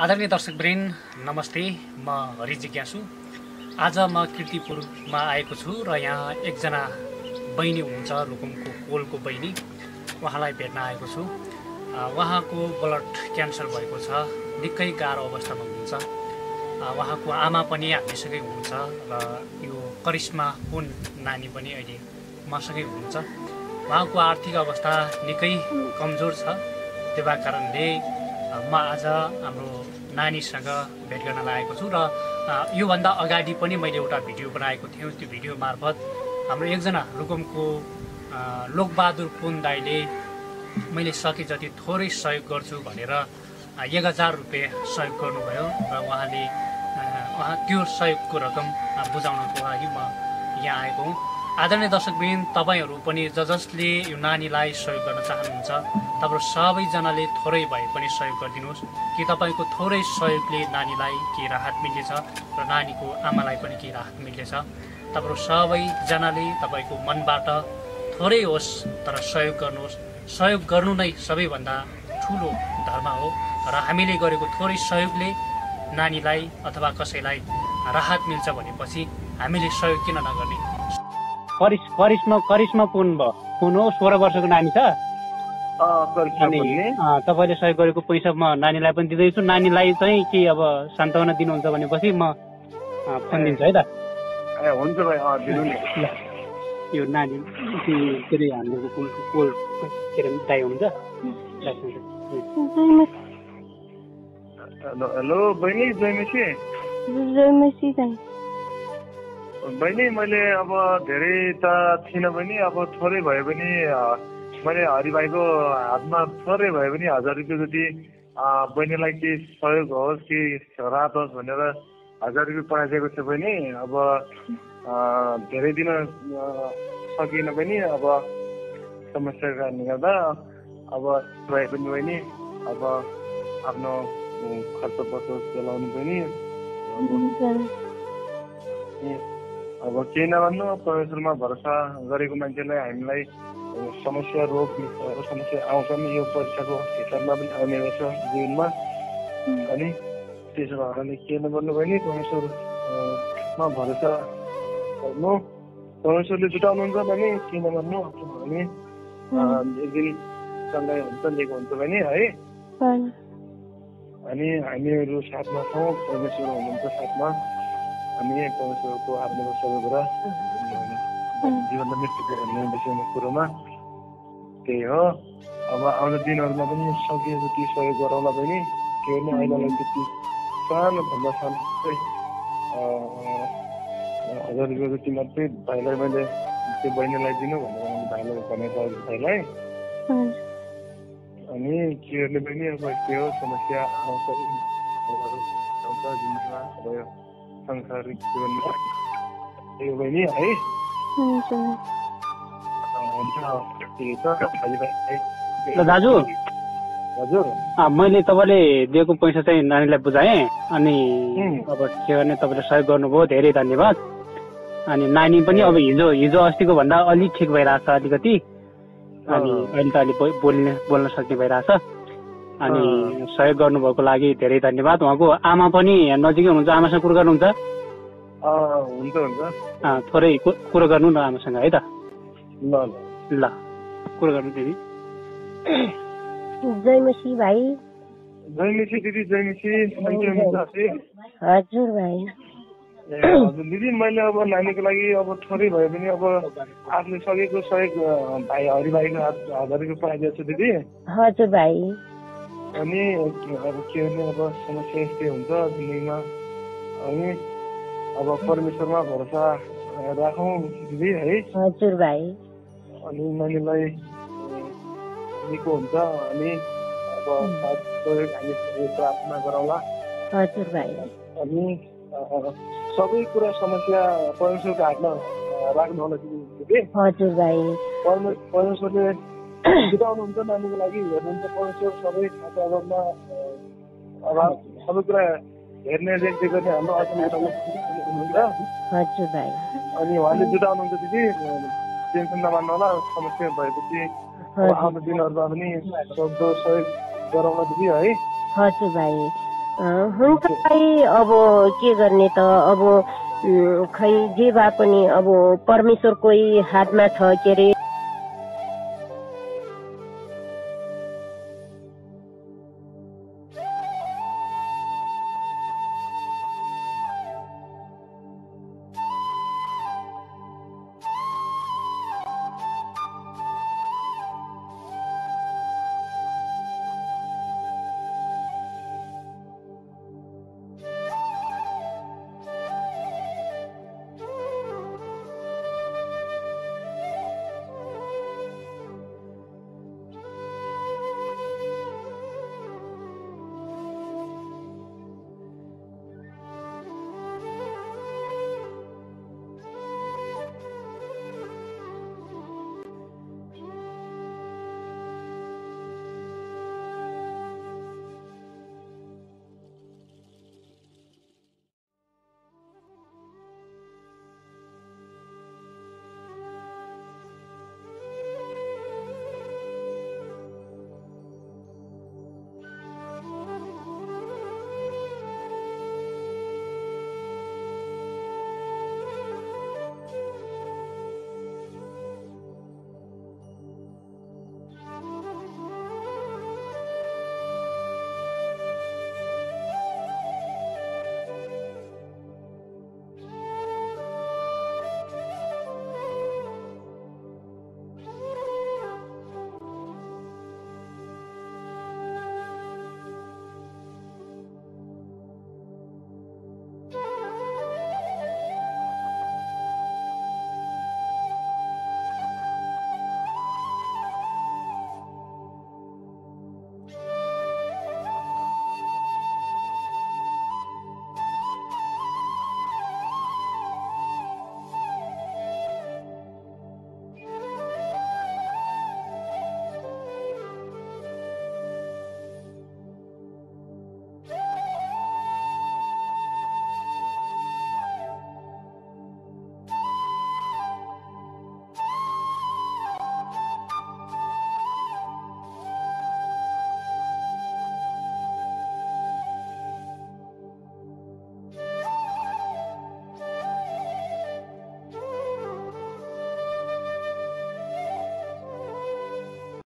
आदरणीय दर्शकवृन्द नमस्ते। म हरि जिज्ञासु। आज म किर्तिपुरमा आएको छु र यहाँ एकजना बहिनी हुनुहुन्छ रुकुमको कोलको बहिनी। उहाँलाई भेट्न आएको छु। उहाँको ब्लड क्यान्सर भएको छ निकै गाह्रो अवस्थामा हुनुहुन्छ। उहाँको आमा पनि हामीसँगै हुनुहुन्छ र यो करिश्मा पुन नानी पनि अहिले मसँगै हुनुहुन्छ। उहाँको आर्थिक अवस्था निकै कमजोर छ। त्यो कारणले म आज हाम्रो नानीसँग भेट गर्न लागेको छु र योभन्दा अगाडि पनि मैले एउटा भिडियो बनाएको थिएँ त्यो भिडियो मार्फत हाम्रो एकजना रुकुमको लोकबहादुर पुन दाईले मैले सके जति थोरै सहयोग गर्छु भनेर एक हजार रुपियाँ सहयोग गर्नुभयो र उहाँले उहाँ त्यो सहयोगको रकम बुझाउनको लागि म यहाँ आएको हुँ। आदरणीय दर्शकबिन तपाईँहरू पनि ज जसले यो नानीलाई सहयोग गर्न चाहनुहुन्छ तपाईँ सबैजनाले थोरै भए पनि सहयोग गरिदिनुहोस्। कि तपाईँको थोरै सहयोगले नानीलाई केही राहत मिल्नेछ र नानीको आमालाई पनि केही राहत मिल्नेछ? तपाईँहरू सबैजनाले तपाईँको मनबाट थोरै होस् तर सहयोग गर्नुहोस्। सहयोग गर्नु नै सबैभन्दा ठुलो धर्म हो र हामीले गरेको थोरै सहयोगले नानीलाई अथवा कसैलाई राहत मिल्छ भनेपछि हामीले सहयोग किन नगर्ने? करिश्मा करिश्मा पुन भयो पुन हो सोह्र वर्षको नानी छ। अनि तपाईँले सहयोग गरेको पैसा म नानीलाई पनि दिँदैछु। नानीलाई चाहिँ के अब सान्त्वना दिनुहुन्छ भनेपछि म फोन दिन्छु है त। हुन्छ भाइ दिनु नि। ल। यो नानी के के अरे हाम्रो कोल के अरे दाई दाइ, हेलो हेलो बहिनी जयमेसी जयमसी दाई। बहिनी मैले अब धेरै त थिइनँ पनि अब थोरै भए पनि मैले हरिभाइको हातमा थोरै भए पनि हजार रुपियाँ जति बहिनीलाई केही सहयोग होस् कि राहत होस् भनेर हजार रुपियाँ पठाइदिएको छु बहिनी। अब धेरै दिन सकिएन पनि अब समस्याको कारणले गर्दा अब भए पनि बहिनी अब आफ्नो खर्च पत्र चलाउनु पनि अब केही नभन्नु परमेश्वरमा भरोसा गरेको मान्छेलाई हामीलाई समस्या रोग समस्या आउँछ नि यो परीक्षाको हिसाबमा पनि आउने रहेछ जीवनमा। अनि त्यसो भएर के नगर्नु भयो नि परमेश्वरमा भरोसा गर्नु। परमेश्वरले जुटाउनुहुन्छ भने के नगर्नु भने एक दिन सङ्घाइ हुन्छ लिएको हुन्छ भने है? अनि हामीहरू साथमा छौँ परमेश्वर हुनुहुन्छ साथमा। हामी परमेश्वरको आत्माको सहयोग र जीवनमा मृत्युको भन्ने विषयमा कुरोमा त्यही हो अब आउँदो दिनहरूमा पनि सकिए जति सहयोग गरौँला पनि के भने अहिलेलाई त्यति सानो भन्दा सानो हजार रुपियाँ जति मात्रै भाइलाई मैले त्यो बहिनीलाई दिनु भनेर भाइलाई भनेको भाइलाई अनि के गर्ने पनि अब के हो समस्या आउँछ सांसारिक जीवनमा हो बहिनी है। ल दाजु। हजुर मैले तपाईँले दिएको पैसा चाहिँ नानीलाई बुझाएँ अनि. अब के गर्ने तपाईँले सहयोग गर्नुभयो धेरै धन्यवाद। अनि नानी पनि अब हिजो हिजो अस्तिको भन्दा अलिक ठिक भइरहेछ अलिकति। अनि. अहिले त अलि बो- बोल्ने बोल्न सक्ने भइरहेछ। अनि सहयोग गर्नुभएको लागि धेरै धन्यवाद। उहाँको आमा पनि नजिकै हुनुहुन्छ आमासँग कुरो गर्नुहुन्छ? अँ, हुन्छ हुन्छ। अँ, थोरै कुरो गर्नु न आमासँग है त? ल ल। कुरो गर्नु दिदी। जयमसी भाइ। जयमिसी दिदी जयमिसी? हजुर भाइ। दिदी मैले अब नानीको लागि अब थोरै भए पनि अब आफूले सकेको सहयोग भाइ हरिभाइको हात हजार रुपियाँ पठाइदिएको छु दिदी। हजुर भाइ। अनि अब के भने अब समस्या यस्तै हुन्छ जिन्दगीमा। अनि अब परमेश्वरमा भरोसा राखौँ दिदी है? हजुर भाइ। अनि नानीलाई निको हुन्छ अनि अब हामी प्रार्थना गरौँला। हजुर भाइ। अनि सबै कुरा समस्या परमेश्वरको हातमा राख्नु होला दिदी हजुर भाइ। परमे परमेश्वरले जुटाउनुहुन्छ नानीको लागि हेर्नुहुन्छ परमेश्वर सबै अभाव सबै कुरा हेर्ने रेखदेख गर्ने हाम्रो हुनुहुन्छ। अनि उहाँले जुटाउनुहुन्छ दिदी टेन्सन नमान्नु होला समस्या भएपछि आउँदो दिनहरूमा पनि सक्दो सहयोग गरौँला दिदी है। हजुर भाइ। हुन्छ भाइ अब के गर्ने त अब खै जे भए पनि अब परमेश्वरकै हातमा छ के अरे।